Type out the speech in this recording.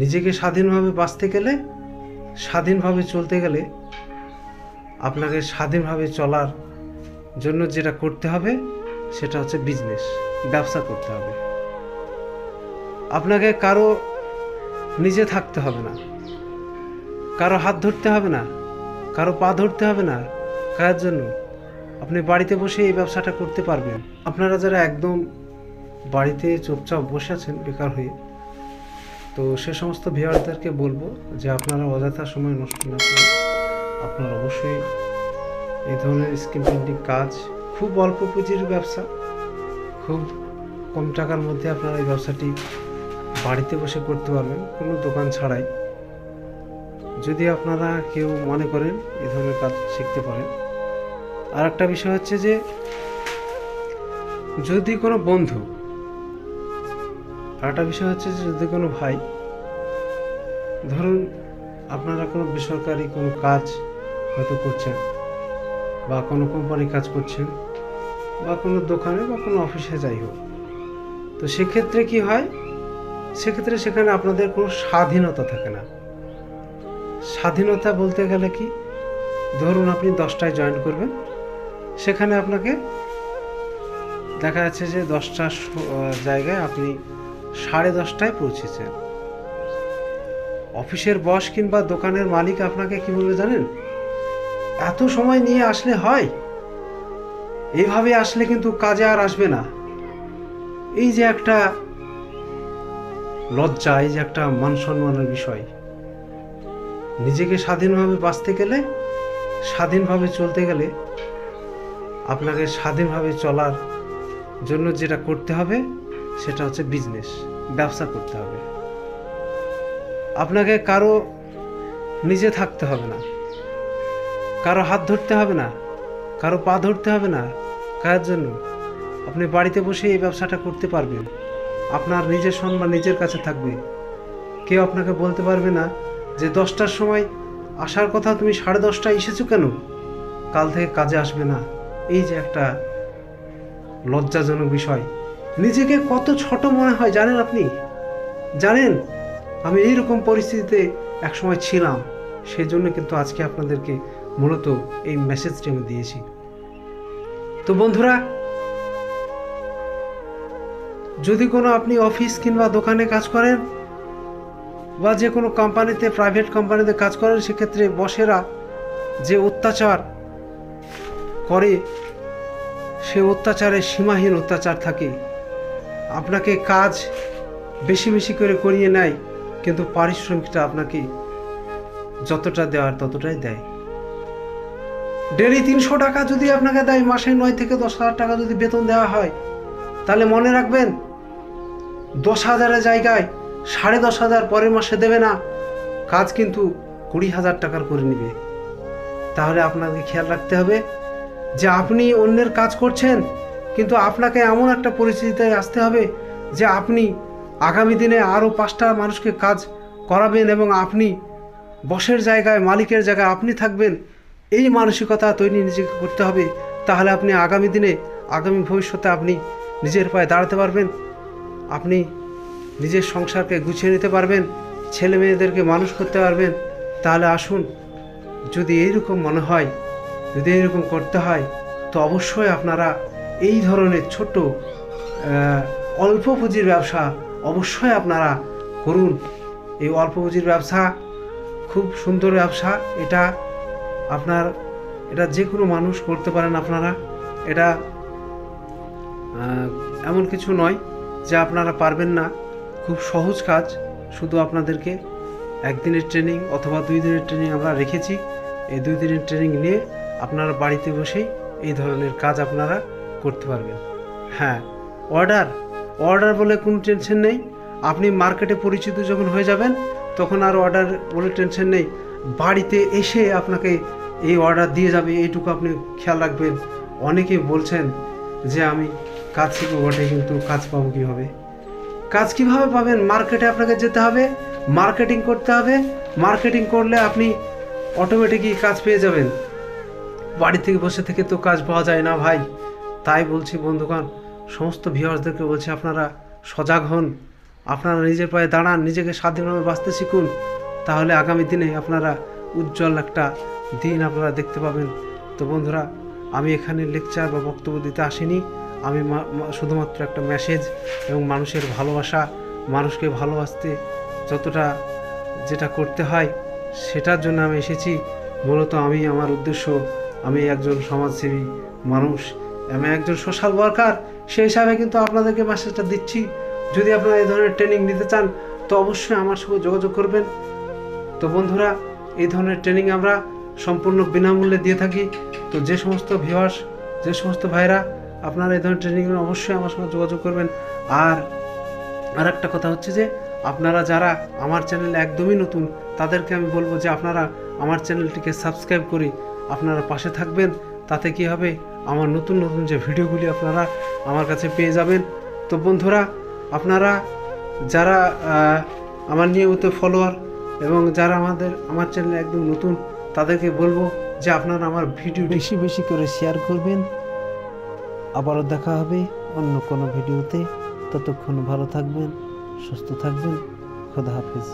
নিজেকে স্বাধীনভাবে বাঁচতে গেলে, স্বাধীনভাবে চলতে গেলে আপনাকে স্বাধীনভাবে চলার জন্য যেটা করতে হবে, সেটা হচ্ছে বিজনেস ব্যবসা করতে হবে। আপনাকে কারও নিজে থাকতে হবে না, কারও হাত ধরতে হবে না, কারও পা ধরতে হবে না, কার জন্য? আপনি বাড়িতে বসে এই ব্যবসাটা করতে পারবেন। আপনারা যারা একদম বাড়িতে চুপচাপ বসে আছেন, বেকার হয়ে তো সে সমস্ত ভিওয়ারদেরকে বলব যে আপনারা অযথা সময় নষ্ট না করে আপনারা অবশ্যই এই ধরনের স্কিম পেন্টিং কাজ, খুব অল্প পুঁজির ব্যবসা, খুব কম টাকার মধ্যে আপনারা এই ব্যবসাটি বাড়িতে বসে করতে পারবেন, কোনো দোকান ছাড়াই। যদি আপনারা কেউ মনে করেন এই ধরনের কাজ শিখতে পারেন। আর একটা বিষয় হচ্ছে যে, যদি কোনো বন্ধু আর একটা বিষয় হচ্ছে যে যদি কোনো ভাই, ধরুন আপনারা কোনো বেসরকারি কোনো কাজ হয়তো করছেন বা কোনো কোম্পানি কাজ করছেন বা কোনো দোকানে বা কোনো অফিসে যাই হোক, তো সেক্ষেত্রে কি হয়? সেক্ষেত্রে সেখানে আপনাদের কোনো স্বাধীনতা থাকে না। স্বাধীনতা বলতে গেলে কি? ধরুন আপনি দশটায় জয়েন করবেন, সেখানে আপনাকে দেখা যাচ্ছে যে দশটার জায়গায় আপনি সাড়ে দশটায় পৌঁছেছেন অফিসের বস কিংবা দোকানের মালিক আপনাকে কি বলবে জানেন? এত সময় নিয়ে আসলে হয়? এইভাবে আসলে কিন্তু কাজে আর আসবে না। এই যে একটা লজ্জা, এই যে একটা মান সম্মানের বিষয়। নিজেকে স্বাধীনভাবে বাঁচতে গেলে, স্বাধীনভাবে চলতে গেলে আপনাকে স্বাধীনভাবে চলার জন্য যেটা করতে হবে সেটা হচ্ছে বিজনেস ব্যবসা করতে হবে। আপনাকে কারও নিজে থাকতে হবে না। কারও হাত ধরতে হবে না, কারও পা ধরতে হবে না। কার জন্য? আপনি বাড়িতে বসে এই ব্যবসাটা করতে পারবেন। আপনার নিজের সম্মান নিজের কাছে থাকবে। কেউ আপনাকে বলতে পারবে না যে দশটার সময় আসার কথা তুমি সাড়ে দশটায় এসেছ কেন? কাল থেকে কাজে আসবে না। এই যে একটা লজ্জাজনক বিষয়। নিজেকে কত ছোট মনে হয় জানেন আপনি? জানেন, আমি এইরকম পরিস্থিতিতে একসময় ছিলাম সেই জন্য কিন্তু আজকে আপনাদেরকে মূলত এই মেসেজটি আমি দিয়েছি। তো বন্ধুরা, যদি কোনো আপনি অফিস কিংবা দোকানে কাজ করেন, বা যে কোনো কোম্পানিতে প্রাইভেট কোম্পানিতে কাজ করেন, সেক্ষেত্রে বসেরা যে অত্যাচার করে, সে অত্যাচারে সীমাহীন অত্যাচার থাকে। আপনাকে কাজ বেশি বেশি করে করিয়ে নেয়, কিন্তু পারিশ্রমিকটা আপনাকে যতটা দেওয়ার ততটাই দেয়। ডেলি তিনশো টাকা যদি আপনাকে দেয়, মাসে নয় থেকে দশ হাজার টাকা যদি বেতন দেওয়া হয়, তাহলে মনে রাখবেন, দশ হাজারের জায়গায় সাড়ে দশ হাজার পরের মাসে দেবে না, কাজ কিন্তু কুড়ি হাজার টাকার করে নেবে। তাহলে আপনাকে খেয়াল রাখতে হবে যে আপনি অন্যের কাজ করছেন কিন্তু আপনাকে এমন একটা পরিস্থিতিতে আসতে হবে যে আপনি আগামী দিনে আরও পাঁচটা মানুষকে কাজ করাবেন এবং আপনি বসের জায়গায়, মালিকের জায়গায় আপনি থাকবেন। এই মানসিকতা তৈরি নিজেকে করতে হবে। তাহলে আপনি আগামী দিনে, আগামী ভবিষ্যতে আপনি নিজের পায়ে দাঁড়াতে পারবেন। আপনি নিজের সংসারকে গুছিয়ে নিতে পারবেন। ছেলে মেয়েদেরকে মানুষ করতে পারবেন। তাহলে আসুন, যদি এইরকম মনে হয়, যদি এরকম করতে হয়, তো অবশ্যই আপনারা এই ধরনের ছোট অল্প পুঁজির ব্যবসা অবশ্যই আপনারা করুন। এই অল্প পুঁজির ব্যবসা খুব সুন্দর ব্যবসা। এটা আপনার, এটা যে কোনো মানুষ করতে পারেন আপনারা। এটা এমন কিছু নয় যে আপনারা পারবেন না। খুব সহজ কাজ। শুধু আপনাদেরকে একদিনের ট্রেনিং অথবা দুই দিনের ট্রেনিং আমরা রেখেছি। এই দুই দিনের ট্রেনিং নিয়ে আপনারা বাড়িতে বসেই এই ধরনের কাজ আপনারা করতে পারবেন। হ্যাঁ অর্ডার অর্ডার বলে কোনো টেনশন নেই। আপনি মার্কেটে পরিচিত যখন হয়ে যাবেন, তখন আর অর্ডার বলে টেনশন নেই। বাড়িতে এসে আপনাকে এই অর্ডার দিয়ে যাবে, এইটুকু আপনি খেয়াল রাখবেন। অনেকেই বলছেন যে, আমি কাজ শিখব বটে, কিন্তু কাজ পাবো কীভাবে? কাজ কীভাবে পাবেন? মার্কেটে আপনাকে যেতে হবে মার্কেটিং করতে হবে। মার্কেটিং করলে আপনি অটোমেটিকই কাজ পেয়ে যাবেন। বাড়ি থেকে বসে থেকে তো কাজ পাওয়া যায় না ভাই। তাই বলছি, বন্ধুগণ, সমস্ত ভিউয়ার্সদেরকে বলছি, আপনারা সজাগ হন। আপনারা নিজের পায়ে দাঁড়ান, নিজেকে স্বাধীনভাবে বাঁচতে শিখুন। তাহলে আগামী দিনে আপনারা উজ্জ্বল একটা দিন আপনারা দেখতে পাবেন। তো বন্ধুরা, আমি এখানে লেকচার বা বক্তব্য দিতে আসিনি। আমি শুধুমাত্র একটা মেসেজ এবং মানুষের ভালোবাসা, মানুষকে ভালোবাসতে যতটা যেটা করতে হয়, সেটার জন্য আমি এসেছি। মূলত আমি, আমার উদ্দেশ্য, আমি একজন সমাজসেবী মানুষ। আমি একজন সোশ্যাল ওয়ার্কার সেই হিসাবে কিন্তু আপনাদেরকে মেসেজটা দিচ্ছি। যদি আপনারা এই ধরনের ট্রেনিং নিতে চান, তো অবশ্যই আমার সঙ্গে যোগাযোগ করবেন। তো বন্ধুরা, এই ধরনের ট্রেনিং আমরা সম্পূর্ণ বিনামূল্যে দিয়ে থাকি। তো যে সমস্ত ভিউয়ার্স যে সমস্ত ভাইরা, আপনারা এই ধরনের ট্রেনিং অবশ্যই আমার সঙ্গে যোগাযোগ করবেন। আর আর একটা কথা হচ্ছে যে, আপনারা যারা আমার চ্যানেলে একদমই নতুন, তাদেরকে আমি বলব যে আপনারা আমার চ্যানেলটিকে সাবস্ক্রাইব করে আপনারা পাশে থাকবেন। তাতে কি হবে? আমার নতুন নতুন যে ভিডিওগুলি আপনারা আমার কাছে পেয়ে যাবেন। তো বন্ধুরা, আপনারা যারা আমার নিয়মিত ফলোয়ার এবং যারা আমাদের, আমার চ্যানেলে একদম নতুন, তাদেরকে বলব যে আপনারা আমার ভিডিও বেশি বেশি করে শেয়ার করবেন। আবারও দেখা হবে অন্য কোনো ভিডিওতে। ততক্ষণ ভালো থাকবেন, সুস্থ থাকবেন। খোদা হাফিজ।